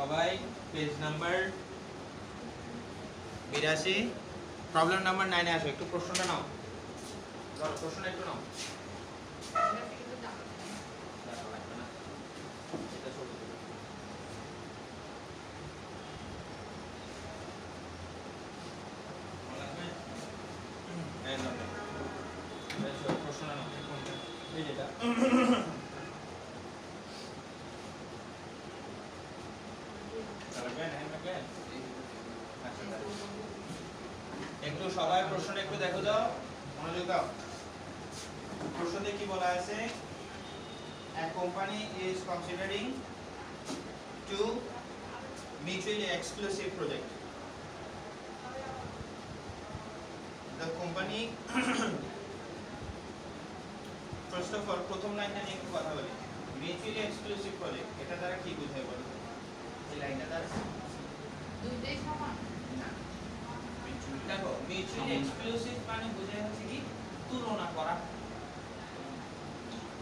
সবাই page number বিরাশি। Problem number নাইনে আসো একটু প্রশ্নটা নাও। প্রশ্নটা একটু নাও দাঁড়াও, লাগবে না। এটা ছোট করে। লাগবে? এই নাও, নাও। এই ছোট প্রশ্নটা নাও, এই কোনটা? এই যেটা। লাগবে? হ্যাঁ, লাগবে? আচ্ছা, দাঁড়াও। একটু সবাই প্রশ্নটা একটু দেখো দাও, মনোযোগ দাও। প্রশ্নতে কি বলা আছে? A company is considering to mutually exclusive project. The company, first of all, প্রথম লাইনটা নিয়ে একটু কথা বলি। মিউচুয়ালি এক্সক্লুসিভ প্রজেক্ট এটা দ্বারা কি বোঝায় বলো? এই লাইনটা দ্বারা। দুইটাই সমান? মিউচুয়ালি এক্সক্লুসিভ মানে বোঝায় হচ্ছে কি? তুলনা করা।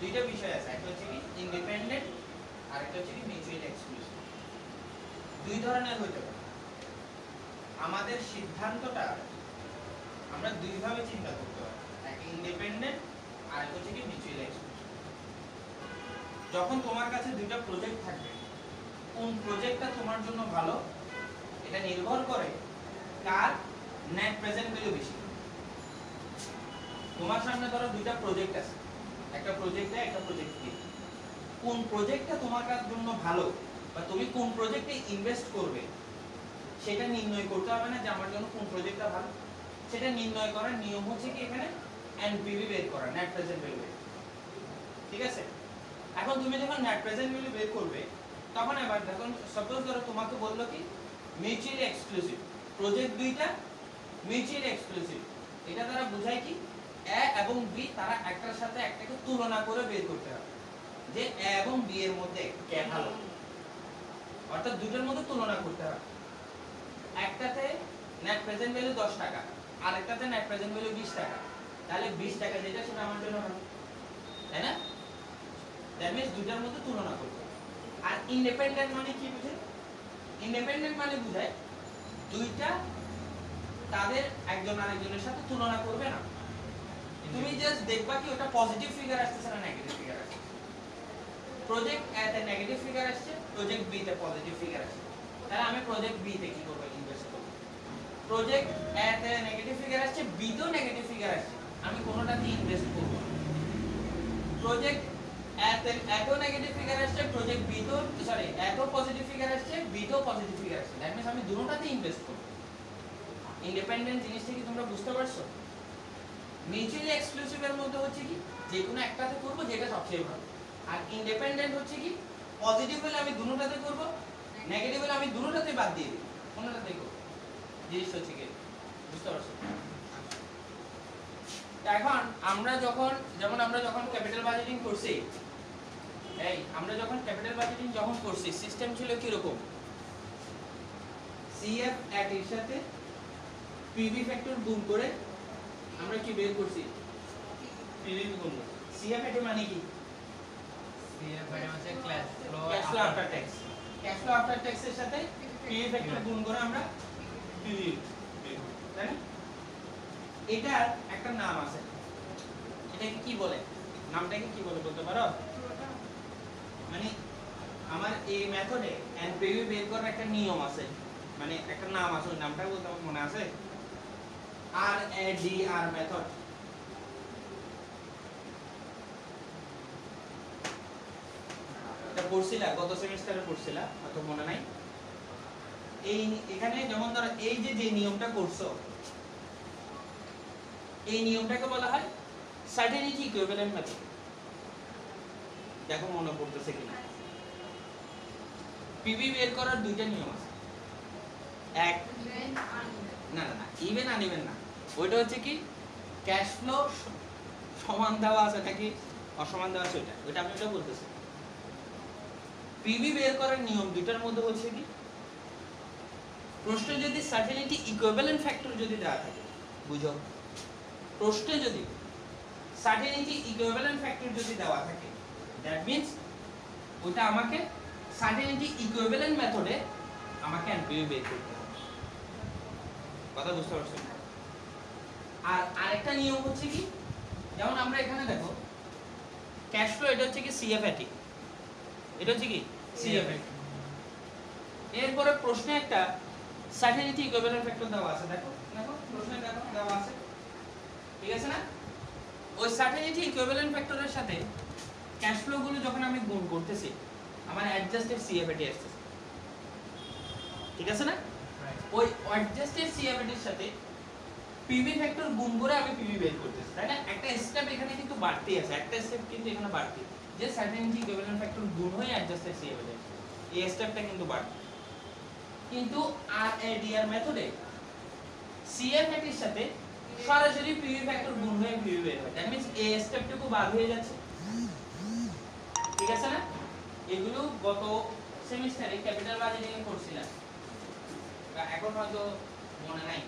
দুইটা বিষয় আছে, একটা হচ্ছে কি ইন্ডিপেন্ডেন্ট আর একটা হচ্ছে কি মিউচুয়ালি এক্সক্লুসিভ দুই ধরনের হতে পারে। আমাদের সিদ্ধান্তটা আমরা দুইভাবে চিন্তা করতে পারি এক ইন্ডিপেন্ডেন্ট আর একটা হচ্ছে কি মিউচুয়ালি এক্সক্লুসিভ যখন তোমার কাছে দুইটা প্রজেক্ট থাকবে, কোন প্রজেক্টটা তোমার জন্য ভালো, এটা নির্ভর করে কার নেট প্রেজেন্ট ভ্যালু বেশি। তোমার সামনে ধরো দুইটা প্রজেক্ট আছে। একটা প্রজেক্ট এ, একটা প্রজেক্ট বি কোন প্রজেক্টটা তোমার জন্য ভালো বা তুমি কোন প্রজেক্টে ইনভেস্ট করবে, সেটা নির্ণয় করতে হবে না যে আমার জন্য কোন প্রজেক্টটা ভালো। সেটা নির্ণয় করার নিয়ম হচ্ছে কি এখানে এনপিভি বের করা নেট প্রেজেন্ট ভ্যালু ঠিক আছে? এখন তুমি যখন নেট প্রেজেন্ট ভ্যালু বের করবে, তখন এবার দেখো সাপোজ ধরো তোমাকে বলল কি মিউচুয়ালি এক্সক্লুসিভ প্রজেক্ট দুইটা মিউচুয়ালি এক্সক্লুসিভ এটা দ্বারা বোঝায় কি? এ এবং বি তারা একটার সাথে একটাকে তুলনা করে বের করতে হবে। যে এ এবং বি এর মধ্যে কে ভালো? অর্থাৎ দুটোর মধ্যে তুলনা করতে হবে। একটাতে নেট প্রেজেন্ট ভ্যালু 10 টাকা আরেকটাতে নেট প্রেজেন্ট ভ্যালু 20 টাকা। তাহলে 20 টাকা যেটা সেটা আমার জন্য ভালো। তাই না? দ্যাট মিন্স দুটার মধ্যে তুলনা করতে আর ইন্ডিপেন্ডেন্ট মানে কি বুঝে? ইন্ডিপেন্ডেন্ট মানে বুঝায় দুইটা তাদের একজন আরেকজনের সাথে তুলনা করবে না। তুমি জাস্ট দেখবা কি ওটা পজিটিভ ফিগার আসছে না নেগেটিভ ফিগার আসছে প্রজেক্ট এ তে নেগেটিভ ফিগার আসছে প্রজেক্ট বি তে পজিটিভ ফিগার আসছে। তাহলে আমি প্রজেক্ট বি তে কি করব ইনভেস্ট করব? প্রজেক্ট এ তে নেগেটিভ ফিগার আসছে বি তেও নেগেটিভ ফিগার আসছে। আমি কোনোটাতে ইনভেস্ট করব প্রজেক্ট এ তে এত নেগেটিভ ফিগার আসছে প্রজেক্ট বি তেও সরি এত পজিটিভ ফিগার আসছে বি তেও পজিটিভ ফিগার আসছে। দ্যাট মিন্স আমি দুটোটাতে ইনভেস্ট করব। ইন্ডিপেন্ডেন্ট জিনিসটা কি তোমরা বুঝতে পারছ? মিউচুয়ালি এক্সক্লুসিভ এর মধ্যে হচ্ছে কি? যে কোনো একটাতে করব যেটা সবচেয়ে ভালো। আর ইন্ডিপেন্ডেন্ট হচ্ছে কি? পজিটিভ হলে আমি দুটোটাতে করব নেগেটিভ হলে আমি দুটোটাতে বাদ দিয়ে দিই কোনোটাতে করব? জিনিস হচ্ছে কি? বুঝতে পারছ? এখন আমরা যখন, যেমন আমরা যখন ক্যাপিটাল বাজেটিং করছি, এই আমরা যখন ক্যাপিটাল বাজেটিং যখন করছি সিস্টেম ছিল কি রকম সিএফ এট এর সাথে পিভি ফ্যাক্টর গুণ করে আমরা কি বের করছি? পিভি গুণ সিএফ এট মানে কি? Cash flow after tax cash flow after tax এর সাথে পিভি ফ্যাক্টর গুণ করে আমরা পিভি তাই না? এটার একটা নাম আছে। এটাকে কি বলে? নামটাকে কি বলে বলতে পারো? মানে আমার এই মেথডে এনপিভি বের করার একটা নিয়ম আছে। মানে একটা নাম আছে ওই নামটা বলতে আমার মনে আছে। আর মেথড এটা পড়ছিলা গত সেমিস্টারে পড়ছিলা হয়তো মনে নাই? এই এখানে যেমন ধরো এই যে যে নিয়মটা করছ এই নিয়মটাকে বলা হয় সার্টেনিটি ইকুইভ্যালেন্ট মেথড দেখো মনে পড়তেছে কিনা। পিভি বের করার দুইটা নিয়ম আছে। এক না না না ইভেন না। ওইটা হচ্ছে কি? ক্যাশ ফ্লো সমান দেওয়া আছে নাকি অসমান দেওয়া আছে? ওইটা ওইটা আমি ওটা বলতেছি পিভি বের করার নিয়ম দুইটার মধ্যে হচ্ছে কি? প্রশ্নে যদি সার্টেনিটি ইকুইভ্যালেন্ট ফ্যাক্টর যদি দেওয়া থাকে, বুঝো? প্রশ্নে যদি সার্টেনিটি ইকুইভ্যালেন্ট ফ্যাক্টর যদি দেওয়া থাকে দ্যাট মিন্স ওটা আমাকে সার্টেনিটি ইকুইভ্যালেন্ট মেথডে আমাকে এনপিভি বের করতে হবে। কথা বুঝতে পারছেন? আর আরেকটা নিয়ম হচ্ছে কি? যেমন আমরা এখানে দেখো ক্যাশ ফ্লো এটা হচ্ছে কি সিএফএটি এটা হচ্ছে কি? সিএফএটি এরপরে প্রশ্নে একটা সার্টেনিটি ইকুইভ্যালেন্ট ফ্যাক্টর দেওয়া আছে। দেখো দেখো প্রশ্নে দেখো দেওয়া আছে। ঠিক আছে না? ওই সার্টেনিটি ইকুইভ্যালেন্ট ফ্যাক্টরের সাথে ক্যাশ ফ্লো গুলো যখন আমি গুণ করতেছি আমার অ্যাডজাস্টেড সিএফএটি আসছে ঠিক আছে না? ওই অ্যাডজাস্টেড সিএফএটির সাথে পিভি ফ্যাক্টর গুণ করে আমি পিভি বের করতেছি, তাই না? একটা স্টেপ এখানে কিন্তু বাড়তি আছে, একটা স্টেপ কিন্তু এখানে বাড়তি যে সার্টেনিটি ইকুইভ্যালেন্ট ফ্যাক্টর গুণ হয়ে অ্যাডজাস্টেড সিএফএটি এই স্টেপটা কিন্তু বাড়তি কিন্তু আর এডিআর মেথডে সিএফএটির সাথে সরাসরি পিভি ফ্যাক্টর গুণ হয়ে পিভি বের হয়। দ্যাট মিন্স এই স্টেপটুকু বাদ হয়ে যাচ্ছে। ঠিক আছে না? এগুলো গত সেমিস্টারে ক্যাপিটাল বাজেটিং এ করছিলাম। এখন হয়তো মনে নাই।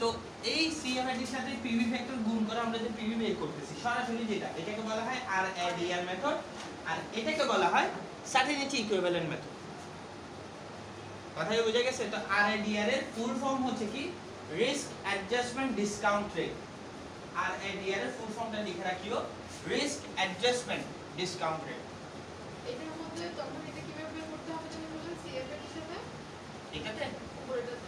তো এই সিএমআইডি এর সাথে পিভি ফ্যাক্টর গুণ করে আমরা যে পিভি বের করতেছি সরাসরি যেটা এটাকে বলা হয় আর এডিআর মেথড আর এটাকে বলা হয় সার্টেনিটি ইকুইভ্যালেন্ট মেথড কথাই বুঝে গেছে তো আর এডিআর এর ফুল ফর্ম হচ্ছে কি? রিস্ক অ্যাডজাস্টমেন্ট ডিসকাউন্ট রেট আর এডিআর এর ফুল ফর্মটা লিখে রাখিও রিস্ক অ্যাডজাস্টমেন্ট ডিসকাউন্ট রেট এটার মধ্যে তখন এটা কীভাবে করতে হবে তুমি বললেন সিএফএর সাথে? এটাতে? উপরেটাতে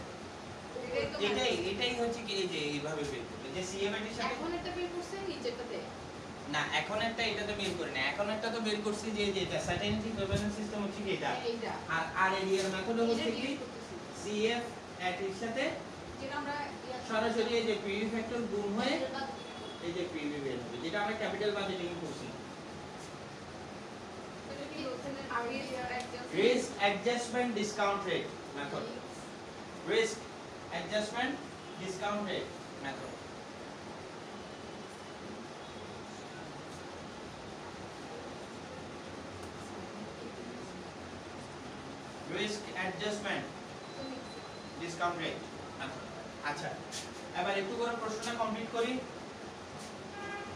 এটাই এটাই এটাই হচ্ছে কি এই যে এইভাবে বের করবে। যে সিএমআইডি এর সাথে এখন এটা বের করছে নিচেরটাতে? না এখন একটা এটা তো বের করি না এখন একটা তো বের করছি যে যেটা সার্টেনিটি ইকুইভ্যালেন্ট সিস্টেম হচ্ছে কি এটা? আর আর এডিআর মেথড হচ্ছে কি? সিএফ এর সাথে যেটা আমরা সরাসরি এই যে পিভি ফ্যাক্টর গুণ হয়ে এই যে পিভি বের হবে যেটা আমরা ক্যাপিটাল বাজেটিং এ করছি। এটা risk adjustment discount rate method risk adjustment discount rate method risk adjustment discount rate আচ্ছা এবার একটু করে প্রশ্নটা কমপ্লিট করি।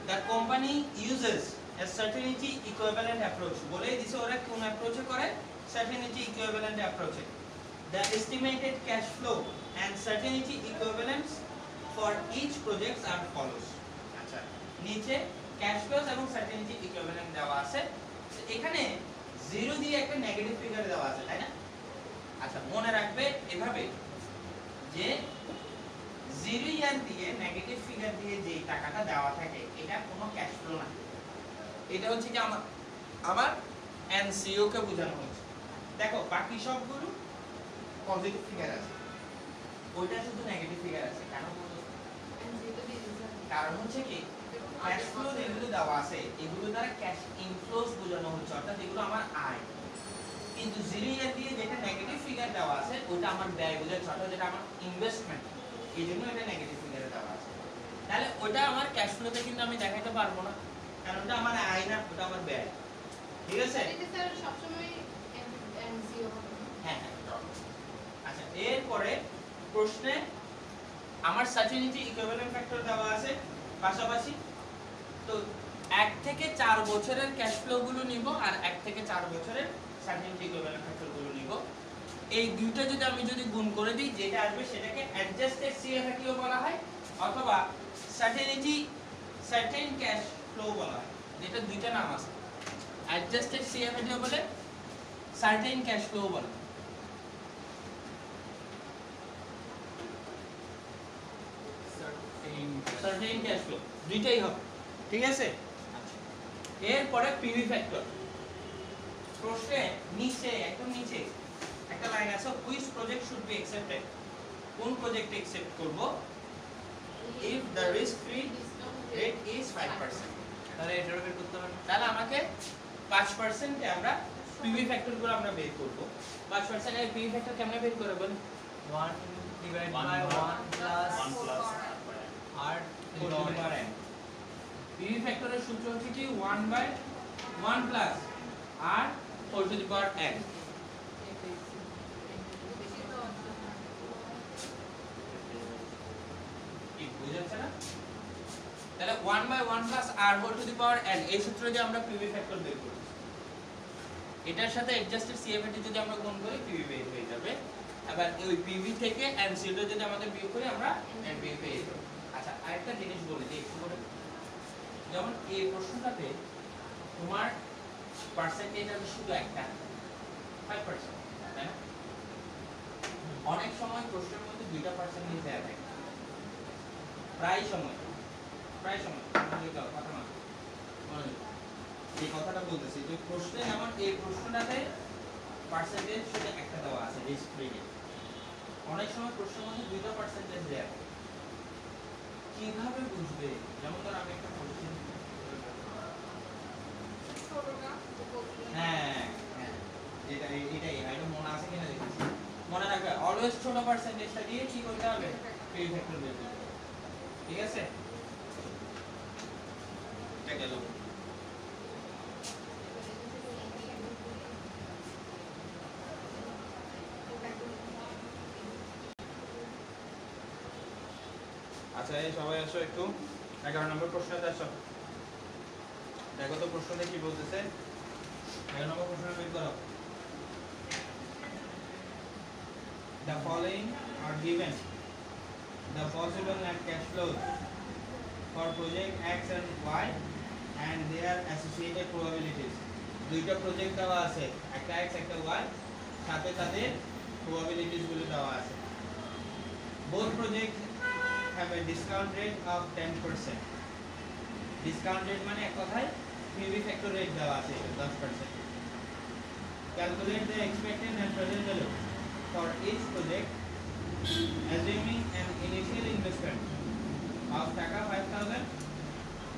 The company uses a certainty equivalent approach বলেই দিছে ওরা, কোন অ্যাপ্রোচে করে? Certainty equivalent approach the estimated cash flow and certainty equivalents for each project are follows. আচ্ছা। নিচে ক্যাশ ফ্লোস এবং certainty equivalent দেওয়া আছে। এখানে জিরো দিয়ে একটা নেগেটিভ ফিগার দেওয়া আছে তাই না? আচ্ছা মনে রাখবে এভাবে যে জিরো ইয়ার দিয়ে নেগেটিভ ফিগার দিয়ে যে টাকাটা দেওয়া থাকে এটা কোনো ক্যাশ ফ্লো না। এটা হচ্ছে কি আমার আমার এনসিও কে বোঝানো হচ্ছে দেখো বাকি সবগুলো পজিটিভ ফিগার আছে। ওইটা শুধু নেগেটিভ ফিগার আছে কেন কারণ হচ্ছে কি ক্যাশ ফ্লো যেগুলো দেওয়া আছে এগুলো দ্বারা ক্যাশ ইনফ্লোস বোঝানো হচ্ছে অর্থাৎ এগুলো আমার আয়। কিন্তু জিরো ইয়ার দিয়ে যেটা নেগেটিভ ফিগার দেওয়া আছে ওটা আমার ব্যয় বোঝাচ্ছে অর্থাৎ যেটা আমার ইনভেস্টমেন্ট এই জন্য এটা নেগেটিভ ফিগারে দেওয়া আছে। তাহলে ওটা আমার ক্যাশ ফ্লোতে কিন্তু আমি দেখাতে পারব না কারণ ওটা আমার আয় না ওটা আমার ব্যয়। ঠিক আছে? হ্যাঁ হ্যাঁ আচ্ছা এরপরে প্রশ্নে আমার সার্টিনিটি ইকুইভ্যালেন্ট ফ্যাক্টর দেওয়া আছে পাশাপাশি। তো এক থেকে চার বছরের ক্যাশ ফ্লো গুলো নিব আর এক থেকে চার বছরের সার্টিনিটি ইকুইভ্যালেন্ট ফ্যাক্টরগুলো নিব। এই দুইটা যদি আমি যদি গুণ করে দিই, যেটা আসবে সেটাকে অ্যাডজাস্টেড সিএফএটিও বলা হয়, অথবা সার্টেনিটি সার্টেন ক্যাশ ফ্লো বলা হয়, যেটা দুইটা নাম আছে। অ্যাডজাস্টেড সিএফএটিও বলে সার্টেন ক্যাশ ফ্লো বলে। সার্টেন ক্যাশ ফ্লো দুইটাই হবে ঠিক আছে? আচ্ছা। এরপরে পিভি ফ্যাক্টর প্রশ্নে নিচে একদম নিচে একটা লাইন আছে which project should be accepted কোন প্রজেক্ট অ্যাকসেপ্ট করব? The risk free Discount rate is 5% তাহলে এটার বের করতে হবে। তাহলে আমাকে 5% এ আমরা পিভি ফ্যাক্টরগুলো আমরা বের করব। 5% এর পিভি ফ্যাক্টর কেমনে বের করে বলেন? 1 divided One by by 1 plus Power পারেন পিভি ফ্যাক্টরের সূত্র হচ্ছে কি? 1 by 1 plus r 4 to the power n তাহলে 1 by 1 plus r whole to the power n, এই সূত্র দিয়ে আমরা পিভি ফ্যাক্টর বের করি এটার সাথে অ্যাডজাস্টেড সিএফএটি যদি আমরা গুণ করি পিভি বের হয়ে যাবে। এবার ওই পিভি থেকে এনসিটা যদি আমাদের বিয়োগ করি, আমরা এনপিভি পেয়ে যাব। আচ্ছা আরেকটা জিনিস বলে দিই একটু করে যেমন এই প্রশ্নটাতে তোমার পার্সেন্টেজ আছে শুধু একটা 5% তাই না? অনেক সময় প্রশ্নের মধ্যে দুইটা পার্সেন্টেজ দেওয়া থাকে। প্রায় সময় প্রায় সময় কথা না এই কথাটা বলতেছি, যে প্রশ্নে যেমন এই প্রশ্নটাতে পার্সেন্টেজ শুধু একটা দেওয়া আছে রিস্ক অনেক সময় প্রশ্নের মধ্যে দুইটা পার্সেন্টেজ দেওয়া থাকে। কীভাবে বুঝবে? যেমন ধর আমি একটা বলছিলাম। হ্যাঁ হ্যাঁ যেটা এটাই এটা মনে আছে কিনা দেখেছি। মনে রাখবে অলওয়েজ ছোট পার্সেন্টেজটা দিয়ে কি করতে হবে পেই ফ্যাক্টর ঠিক আছে? এটা গেল। আচ্ছা এই সবাই আসো একটু। এগারো নম্বর প্রশ্ন আসো। দেখো তো প্রশ্ন কি বলতেছে? এগারো নম্বর প্রশ্ন বের করো। The following are given the possible net cash flow for project X and Y and they are associated probabilities দুইটা প্রজেক্ট দেওয়া আছে, একটা এক্স একটা ওয়াই সাথে সাথে প্রবাবিলিটিসগুলো দেওয়া আছে। Both project have a discount rate of 10%. Discount rate মানে এক কথায় পিভি ফ্যাক্টর রেট দেওয়া আছে 10%. Calculate the expected net present value for each project assuming an initial investment of টাকা 5000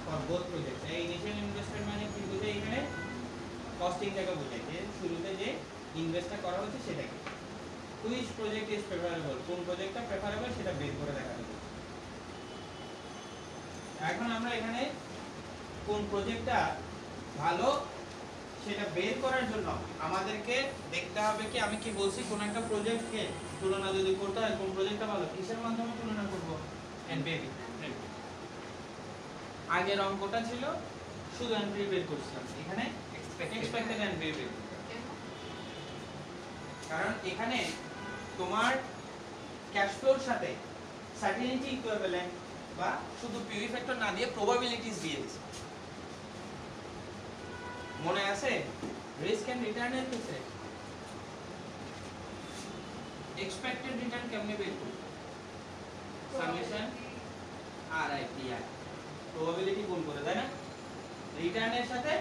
for both projects. এই initial investment মানে কি বোঝায় এখানে কস্টিং টাকা বোঝায় যে শুরুতে যে ইনভেস্টটা করা হচ্ছে সেটাকে হুইচ প্রজেক্ট ইজ প্রেফারেবল কোন প্রজেক্টটা প্রেফারেবল সেটা বের করে দেখা যাবে এখন আমরা এখানে কোন প্রজেক্টটা ভালো সেটা বের করার জন্য আমাদেরকে দেখতে হবে কি আমি কি বলছি কোন একটা প্রজেক্টকে তুলনা যদি করতে হয় কোন প্রজেক্টটা ভালো কিসের মাধ্যমে তুলনা করব? এনপিভি আগের অঙ্কটা ছিল শুধু এনপিভি বের করছিলাম। এখানে এক্সপেক্টেড এনপিভি বের কারণ এখানে তোমার ক্যাশ ফ্লোর সাথে সার্টেনিটি ইকুইভ্যালেন্ট বা শুধু পিভি ফ্যাক্টর না দিয়ে প্রবাবিলিটিস দিয়ে দিছে। মনে আছে? রিস্ক এন্ড রিটার্নের ক্ষেত্রে এক্সপেক্টেড রিটার্ন কেমনে বের করব? Summation R I P R probability গুণ করে, তাই না? রিটার্নের সাথে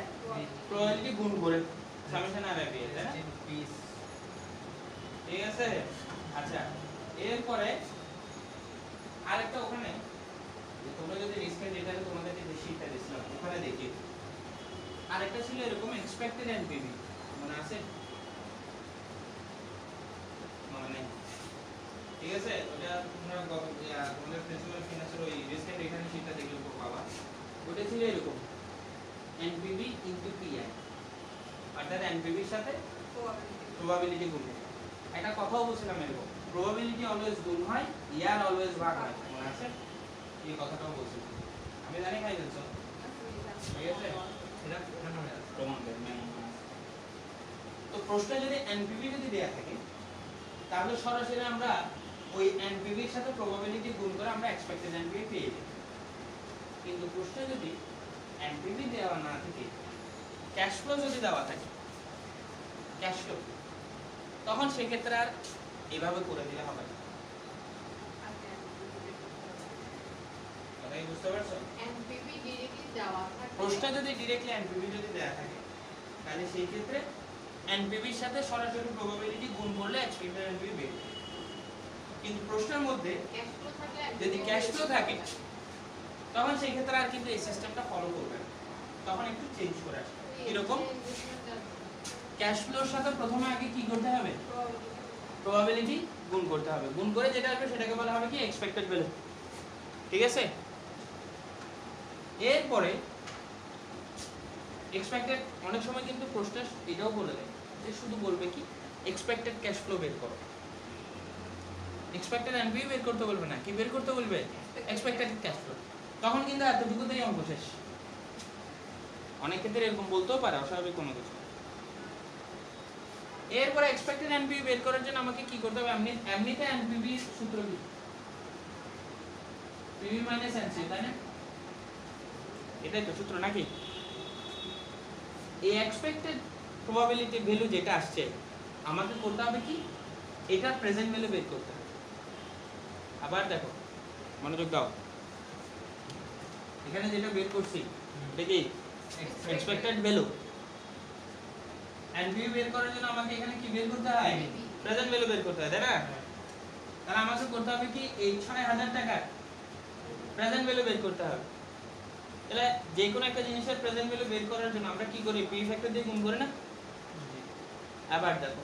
প্রবাবিলিটি গুণ করে summation R I P R তাই না? ঠিক আছে? আচ্ছা এরপরে আরেকটা ওখানে যে তোমরা যদি রিস্ক এন্ড তোমাদেরকে শীটটা দিছিলাম ওখানে দেখি আরেকটা ছিল এরকম এক্সপেক্টেড এনপিভি মনে আছে? মনে ঠিক আছে? ওটা তোমরা তোমাদের প্রিন্সিপাল ফিনান্সের ওই এন্ড রিটার্ন শীটটা দেখলে পাবা ওটা ছিল এরকম এনপিভি ইনটু পিআই অর্থাৎ এনপিভির সাথে প্রবাবিলিটি গুণ একটা কথাও বলছিলাম এরকম প্রবাবিলিটি অলওয়েজ গুণ হয় ইয়ার অলওয়েজ ভাগ হয় মনে আছে? এই কথাটাও বলছিলাম আমি জানি খাই দিচ্ছ ঠিক আছে? এটা প্রমাণ তো প্রশ্নে যদি এনপিভি যদি দেয়া থাকে তাহলে সরাসরি আমরা ওই এনপিভির সাথে প্রবাবিলিটি গুণ করে আমরা এক্সপেক্টেড এনপিভি পেয়ে যাই। কিন্তু প্রশ্নে যদি এনপিভি দেওয়া না থাকে ক্যাশ ফ্লো যদি দেওয়া থাকে ক্যাশ ফ্লো তখন সেক্ষেত্রে আর এভাবে করে দিলে হবে না। বুঝতে পারছ? দেওয়া প্রশ্নে যদি ডিরেক্টলি এনপিভি যদি দেয়া থাকে তাহলে সেই ক্ষেত্রে এনপিভির সাথে সরাসরি প্রবাবিলিটি গুণ করলে এক্সপেক্টেড এনপিভি বের। কিন্তু প্রশ্নের মধ্যে যদি ক্যাশ ফ্লো থাকে তখন সেই ক্ষেত্রে আর কিন্তু এই সিস্টেমটা ফলো করবে না। তখন একটু চেঞ্জ করে আসবে। কীরকম? ক্যাশ ফ্লোর সাথে প্রথমে আগে কি করতে হবে? প্রবাবিলিটি গুণ করতে হবে। গুণ করে যেটা আসবে সেটাকে বলা হবে কি? এক্সপেক্টেড ভ্যালু ঠিক আছে? এরপরে এক্সপেক্টেড অনেক সময় কিন্তু প্রশ্ন এটাও বলে দেয় যে শুধু বলবে কি এক্সপেক্টেড ক্যাশ ফ্লো বের করো। এক্সপেক্টেড এনপি বের করতে বলবে না, কি বের করতে বলবে? এক্সপেক্টেড ক্যাশ ফ্লো তখন কিন্তু এতটুকুতেই অঙ্ক শেষ। অনেক ক্ষেত্রে এরকম বলতেও পারে, অস্বাভাবিক কোনো কিছু এরপরে এক্সপেক্টেড এনপিভি বের করার জন্য আমাকে কি করতে হবে? এমনি, এমনিতে এনপিভি সূত্র কি? পিভি মাইনাস এনসি তাই না? এটাই তো সূত্র নাকি? এই এক্সপেক্টেড প্রবাবিলিটি ভ্যালু যেটা আসছে আমাকে করতে হবে কি? এটা প্রেজেন্ট ভ্যালু বের করতে হবে। আবার দেখো মনোযোগ দাও। এখানে যেটা বের করছি এটা কি? এক্সপেক্টেড ভ্যালু এনপিভি বের করার জন্য আমাকে এখানে কি বের করতে হয়? প্রেজেন্ট ভ্যালু বের করতে হয় তাই না? তাহলে আমাকে করতে হবে কি? এই ছয় হাজার টাকা। প্রেজেন্ট ভ্যালু বের করতে হবে। তাহলে যে কোনো একটা জিনিসের প্রেজেন্ট ভ্যালু বের করার জন্য আমরা কি করি? পি ফ্যাক্টর দিয়ে গুণ করি না? আবার দেখো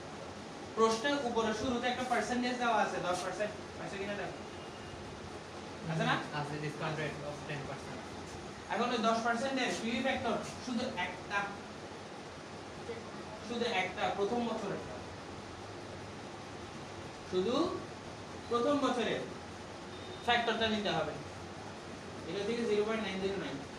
প্রশ্নের উপরে শুরুতে একটা পার্সেন্টেজ দেওয়া আছে 10% আছে কিনা দেখো? আছে না? আছে ডিসকাউন্ট রেট অফ 10% এখন ওই 10% এর পি ফ্যাক্টর শুধু একটা শুধু একটা প্রথম বছরের। শুধু প্রথম বছরের ফ্যাক্টরটা নিতে হবে। এটা থেকে 0.909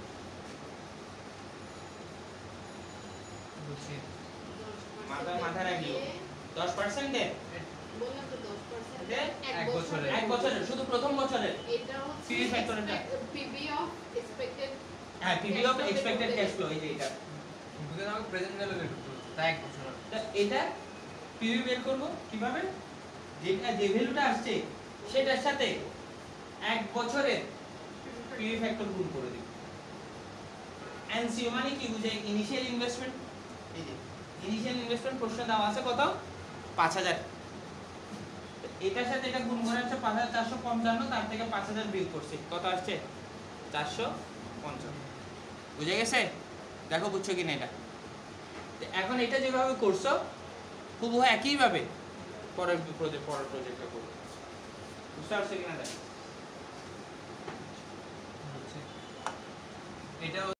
কীভাবে? যেটা আসছে সেটার সাথে এক বছরের পিভি ফ্যাক্টর গুণ করে দিব। এনসিও মানে কি? বুঝে ইনিশিয়াল ইনভেস্টমেন্ট ইনিশিয়াল ইনভেস্টমেন্ট প্রশ্ন দেওয়া আছে কত? পাঁচ হাজার। এটার সাথে এটা গুণ করে হচ্ছে পাঁচ হাজার চারশো পঞ্চান্ন, তার থেকে পাঁচ হাজার বিয়োগ করছি। কত আসছে? চারশো পঞ্চান্ন। বুঝে গেছে? দেখো, বুঝছ কিনা এটা? এখন এটা যেভাবে করছ, হুবহু একইভাবে পরের প্রজেক্ট পরের প্রজেক্টটা করব বুঝতে পারছ কিনা দেখো বুঝছি এটা